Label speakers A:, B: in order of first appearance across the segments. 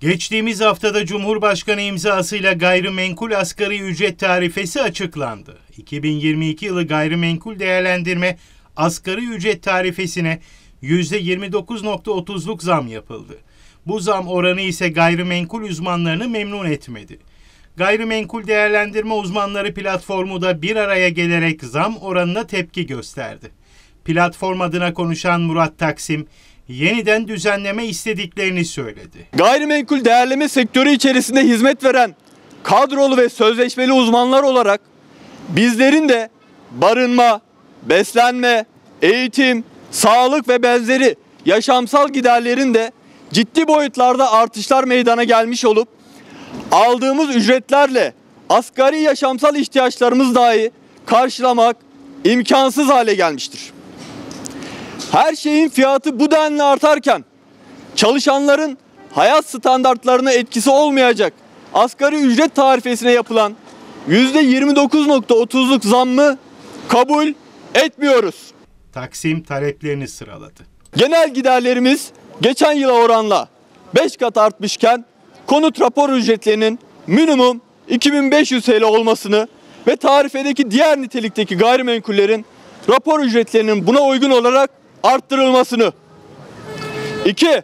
A: Geçtiğimiz haftada Cumhurbaşkanı imzasıyla gayrimenkul asgari ücret tarifesi açıklandı. 2022 yılı gayrimenkul değerlendirme asgari ücret tarifesine %29.30'luk zam yapıldı. Bu zam oranı ise gayrimenkul uzmanlarını memnun etmedi. Gayrimenkul değerlendirme uzmanları platformu da bir araya gelerek zam oranına tepki gösterdi. Platform adına konuşan Murat Taksim, yeniden düzenleme istediklerini söyledi.
B: Gayrimenkul değerleme sektörü içerisinde hizmet veren kadrolu ve sözleşmeli uzmanlar olarak bizlerin de barınma, beslenme, eğitim, sağlık ve benzeri yaşamsal giderlerin de ciddi boyutlarda artışlar meydana gelmiş olup aldığımız ücretlerle asgari yaşamsal ihtiyaçlarımız dahi karşılamak imkansız hale gelmiştir. Her şeyin fiyatı bu denli artarken çalışanların hayat standartlarına etkisi olmayacak asgari ücret tarifesine yapılan %29.30'luk zammı kabul etmiyoruz.
A: Taksim taleplerini sıraladı.
B: Genel giderlerimiz geçen yıla oranla 5 kat artmışken konut rapor ücretlerinin minimum 2500 TL olmasını ve tarifedeki diğer nitelikteki gayrimenkullerin rapor ücretlerinin buna uygun olarak arttırılmasını. 2.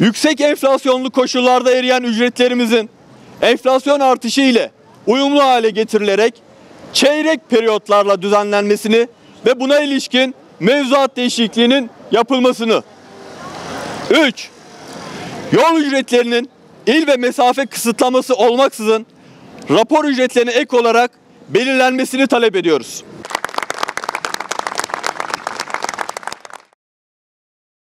B: Yüksek enflasyonlu koşullarda eriyen ücretlerimizin enflasyon artışı ile uyumlu hale getirilerek çeyrek periyotlarla düzenlenmesini ve buna ilişkin mevzuat değişikliğinin yapılmasını. 3. Yol ücretlerinin il ve mesafe kısıtlaması olmaksızın rapor ücretlerine ek olarak belirlenmesini talep ediyoruz.